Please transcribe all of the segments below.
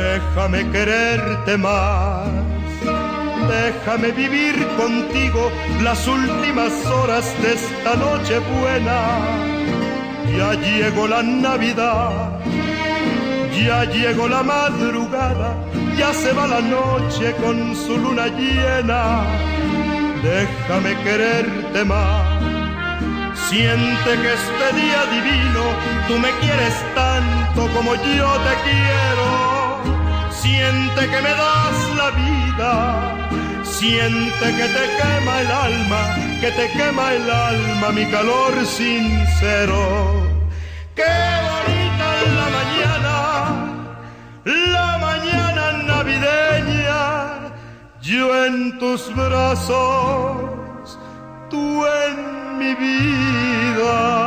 déjame quererte más. Déjame vivir contigo las últimas horas de esta noche buena. Ya llegó la Navidad, ya llegó la madrugada, ya se va la noche con su luna llena. Déjame quererte más. Siente que este día divino tú me quieres tanto como yo te quiero. Siente que me das la vida. Siente que te quema el alma, que te quema el alma mi calor sincero. Qué bonita la mañana, la mañana navideña. Yo en tus brazos, tú en mi vida.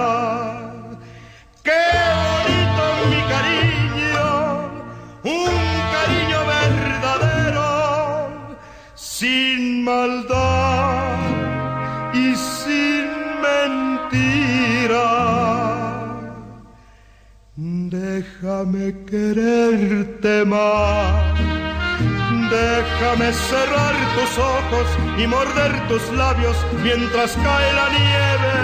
Sin maldad y sin mentira. Déjame quererte más. Déjame cerrar tus ojos y morder tus labios mientras cae la nieve.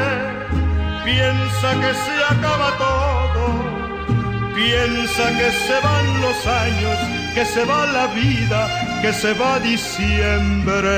Piensa que se acaba todo. Piensa que se van los años, que se va la vida, que se va diciembre.